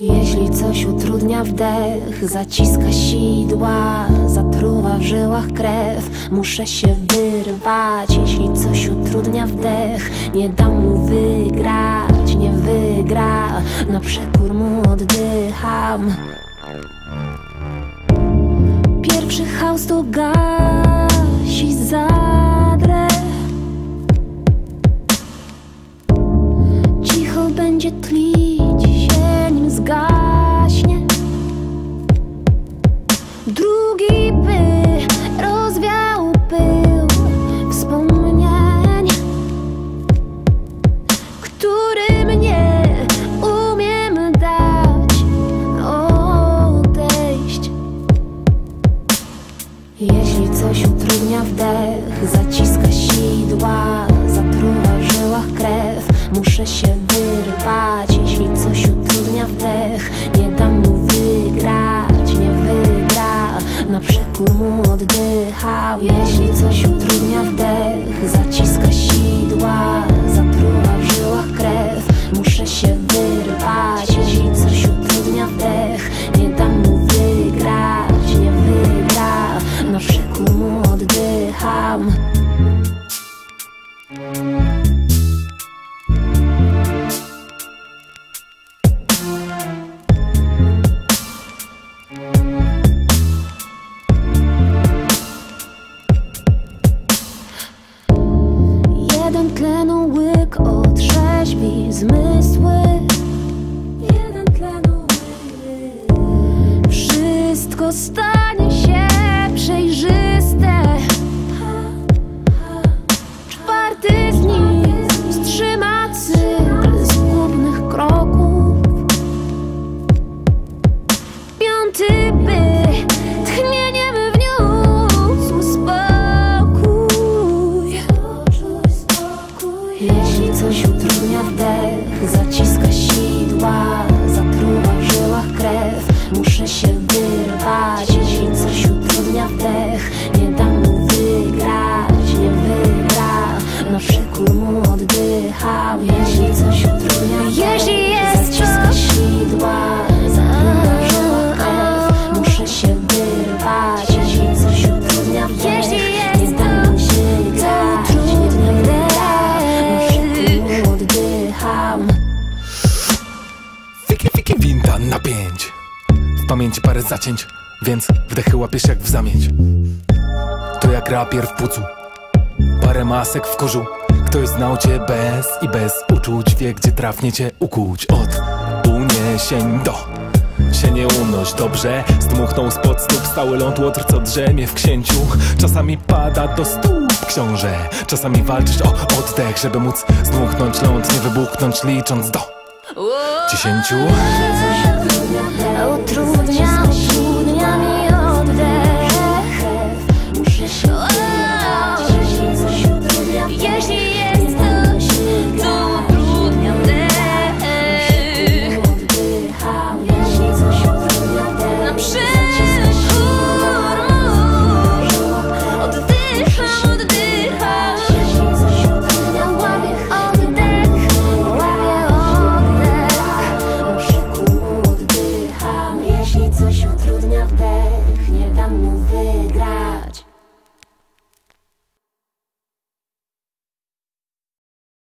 Jeśli coś utrudnia wdech, zaciska sidła, zatruwa w żyłach krew, muszę się wyrwać. Jeśli coś utrudnia wdech, nie dam mu wygrać, nie wygra, na przekór mu oddycham. Pierwszy chaos to gasi zadrę. Utrudnia wdech, zaciska sidła, zatruwa w żyłach krew, muszę się wyrwać. Jeśli coś utrudnia wdech, nie dam mu wygrać, nie wygra, na przekór mu oddychał. Jeśli coś utrudnia wdech, zaciska sidła, zmysły. Jeden tlenu łyk Wszystko stanie pięć. W pamięci parę zacięć Więc wdechy łapiesz jak w zamieć To jak rapier w płucu. Parę masek w kurzu Ktoś znał cię bez i bez uczuć Wie gdzie trafnie cię ukuć Od uniesień do. Się nie unoś dobrze Zdmuchnął spod stóp stały ląd łotr co drzemie w księciu. Czasami pada do stóp książę. Czasami walczysz o oddech Żeby móc zdmuchnąć ląd Nie wybuchnąć licząc do. Dziesięciu utrudnia